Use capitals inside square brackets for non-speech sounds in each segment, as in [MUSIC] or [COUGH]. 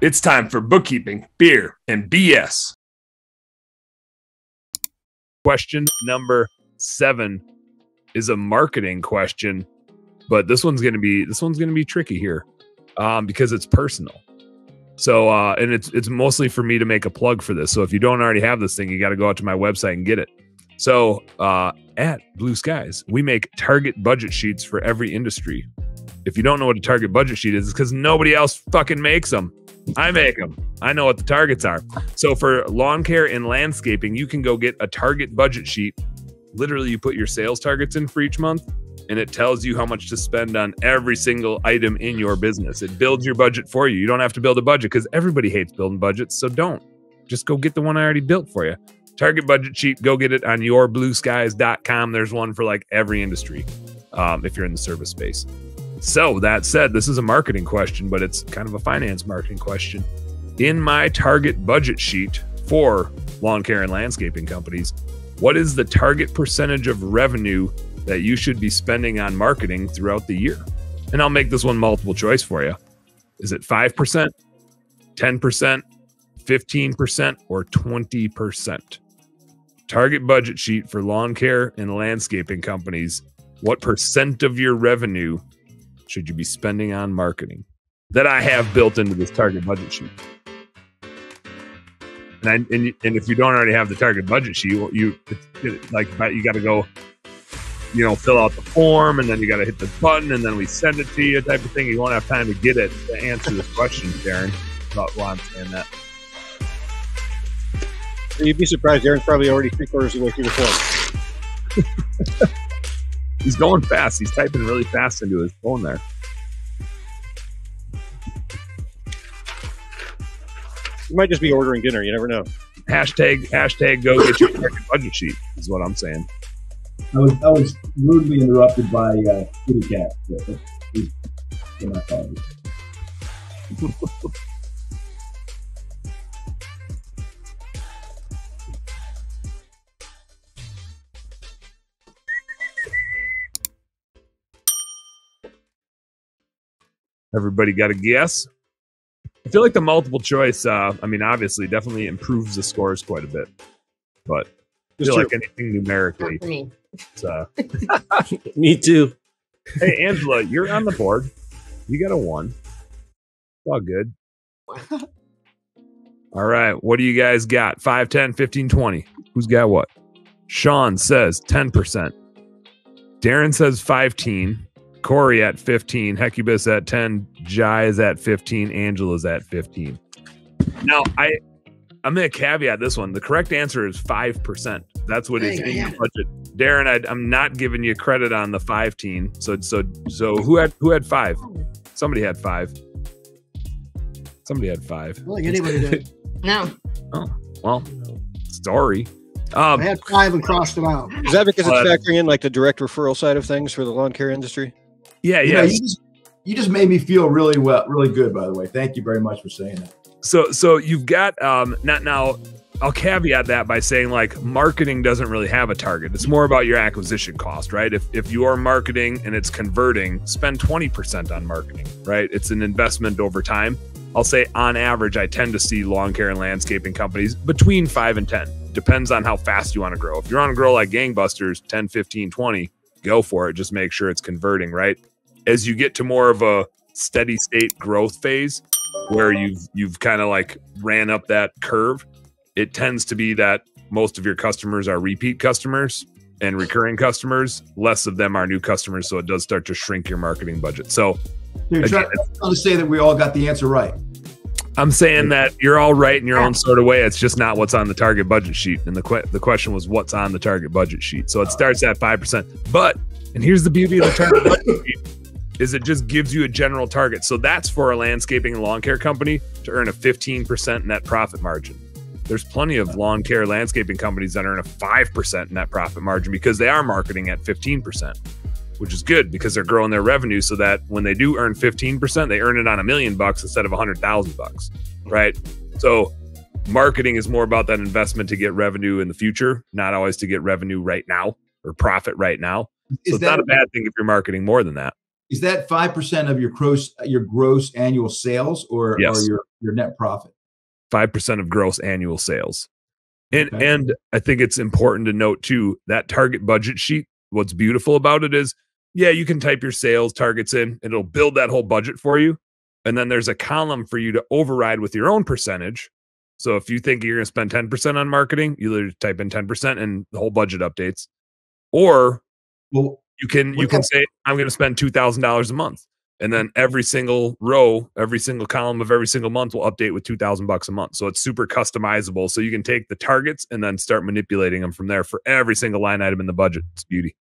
It's time for bookkeeping, beer, and BS. Question number seven is a marketing question, but this one's gonna be this one's gonna be tricky here, um, because it's personal. So, uh, and it's it's mostly for me to make a plug for this. So, if you don't already have this thing, you got to go out to my website and get it. So, uh, at Blue Skies, we make target budget sheets for every industry. If you don't know what a target budget sheet is, it's because nobody else fucking makes them. I make them. I know what the targets are. So, for lawn care and landscaping, you can go get a target budget sheet. Literally, you put your sales targets in for each month, and it tells you how much to spend on every single item in your business. It builds your budget for you. You don't have to build a budget because everybody hates building budgets. So don't. Just go get the one I already built for you. Target budget sheet, go get it on yourblueskies.com. There's one for like every industry um, if you're in the service space. So, that said, this is a marketing question, but it's kind of a finance marketing question. In my target budget sheet for lawn care and landscaping companies, what is the target percentage of revenue that you should be spending on marketing throughout the year? And I'll make this one multiple choice for you. Is it 5%, 10%, 15%, or 20%? Target budget sheet for lawn care and landscaping companies. What percent of your revenue should you be spending on marketing? That I have built into this target budget sheet. And, I, and, and if you don't already have the target budget sheet, you, you like you got to go you know, fill out the form and then you got to hit the button and then we send it to you type of thing. You won't have time to get it to answer this question, Darren, about why I'm saying that. You'd be surprised. Darren's probably already three quarters of the way through the form. [LAUGHS] He's going fast. He's typing really fast into his phone there. You might just be ordering dinner. You never know. Hashtag hashtag go get your budget sheet is what I'm saying. I was I was rudely interrupted by uh, Kitty Cat. So my apologies. [LAUGHS] Everybody got a guess? I feel like the multiple choice, uh, I mean, obviously, definitely improves the scores quite a bit. But I feel like anything numerically. Uh, [LAUGHS] Me too. hey, Angela, you're on the board. You got a one. It's all good. [LAUGHS] All right. What do you guys got? 5, 10, 15, 20. Who's got what? Sean says 10%. Darren says 15. Corey at 15. Hecubus at 10. Jai is at 15. Angela's at 15. Now, I I'm going to caveat this one. The correct answer is 5%. That's what is in your budget. Darren, I, am not giving you credit on the 5 team. So, so, so who had, who had five? Somebody had five. Somebody had five. I think anybody did. no. Oh, well, sorry. Um, I had five and crossed them out. Is that because it's factoring in like the direct referral side of things for the lawn care industry? Yeah, yeah. You, know, you, just, you just made me feel really well, really good. By the way, thank you very much for saying that so so you've got um not now I'll caveat that by saying like marketing doesn't really have a target. It's more about your acquisition cost, right? If if you are marketing and it's converting, spend 20% on marketing, right? It's an investment over time. I'll say on average, I tend to see lawn care and landscaping companies between 5 and 10. Depends on how fast you want to grow. If you want to grow like gangbusters, 10, 15, 20, go for it. Just make sure it's converting, right? As you get to more of a steady state growth phase, where you've you've kind of like ran up that curve, it tends to be that most of your customers are repeat customers and recurring customers. Less of them are new customers, so it does start to shrink your marketing budget. So, you're trying to say that we all got the answer right. I'm saying that you're all right in your own sort of way. It's just not what's on the target budget sheet. And the que- the question was what's on the target budget sheet. So it starts at five percent. But and here's the beauty of the target budget sheet is it just gives you a general target. So that's for a landscaping and lawn care company to earn a 15% net profit margin. There's plenty of lawn care landscaping companies that earn a 5% net profit margin because they are marketing at 15%, which is good because they're growing their revenue so that when they do earn 15%, they earn it on a million bucks instead of a hundred thousand bucks. Right. So marketing is more about that investment to get revenue in the future, not always to get revenue right now or profit right now. Is so it's not a bad thing if you're marketing more than that is that five percent of your gross your gross annual sales or, yes. or your your net profit. five percent of gross annual sales. And Okay. and I think it's important to note too that target budget sheet. What's beautiful about it is, yeah, you can type your sales targets in, and it'll build that whole budget for you. And then there's a column for you to override with your own percentage. So if you think you're going to spend ten percent on marketing, you literally type in ten percent, and the whole budget updates. Or Well, you can you can say i'm going to spend $2000 a month and then every single row every single column of every single month will update with 2000 bucks a month so it's super customizable so you can take the targets and then start manipulating them from there for every single line item in the budget it's beauty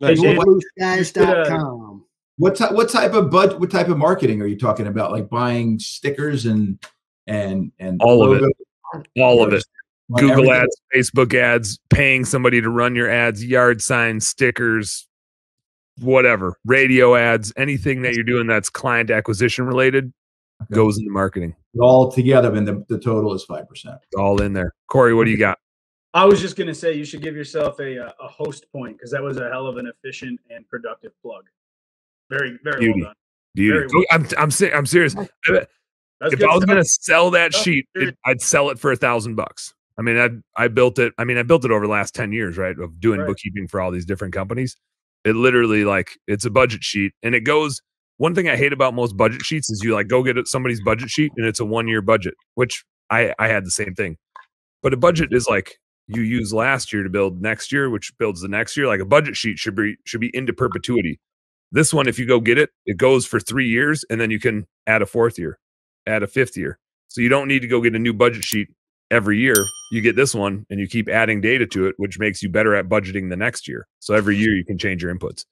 Nice. What- Blueskies.com. what type uh, what type of bud what type of marketing are you talking about? Like buying stickers and and and All of it. all of it google everything? ads facebook ads paying somebody to run your ads yard signs stickers whatever radio ads anything that you're doing that's client acquisition related Okay. goes into marketing all together, and the, the total is five percent. All in there corey what do you got I was just gonna say you should give yourself a uh, a host point because that was a hell of an efficient and productive plug. Very very Beauty. well done. Beauty. Very well. I'm I'm se- I'm serious. That's if I was gonna sell that sheet, it, I'd sell it for a thousand bucks. I mean, I I built it. I mean, I built it over the last ten years, right, of doing Right. bookkeeping for all these different companies. It literally like it's a budget sheet, and it goes. One thing I hate about most budget sheets is you like go get somebody's budget sheet, and it's a one year budget, which I I had the same thing. But a budget is like you use last year to build next year, which builds the next year. Like a budget sheet should be should be into perpetuity. This one, if you go get it, it goes for three years, and then you can add a fourth year, add a fifth year. So you don't need to go get a new budget sheet every year. You get this one, and you keep adding data to it, which makes you better at budgeting the next year. So every year you can change your inputs.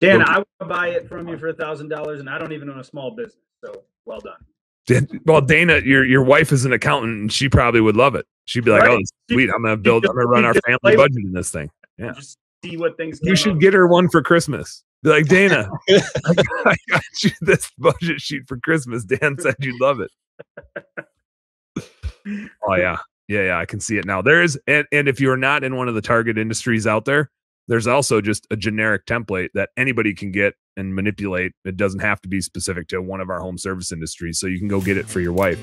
Dan, Well- I would buy it from you for a thousand dollars, and I don't even own a small business. So well done. Well, Dana, your your wife is an accountant, and she probably would love it. She'd be like, oh, Right. "Oh, sweet! I'm gonna build. I'm gonna run our family budget in this thing." Yeah. Just see what things. You should up. get her one for Christmas. Be like, Dana, [LAUGHS] I got, I got you this budget sheet for Christmas. Dan said you'd love it. [LAUGHS] Oh yeah, yeah, yeah. I can see it now. There is, and and if you're not in one of the target industries out there, there's also just a generic template that anybody can get and manipulate. It doesn't have to be specific to one of our home service industries. So you can go get it for your wife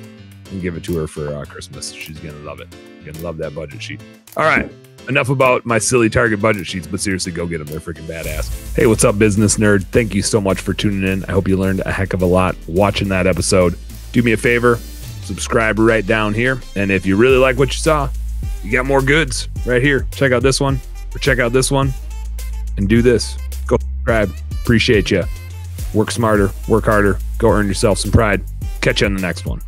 and give it to her for uh, Christmas. She's gonna love it. You're gonna love that budget sheet. All right. Enough about my silly target budget sheets, but seriously, go get them. They're freaking badass. Hey, what's up, business nerd? Thank you so much for tuning in. I hope you learned a heck of a lot watching that episode. Do me a favor, subscribe right down here. And if you really like what you saw, you got more goods right here. Check out this one or check out this one and do this. Go subscribe. Appreciate you. Work smarter, work harder, go earn yourself some pride. Catch you on the next one.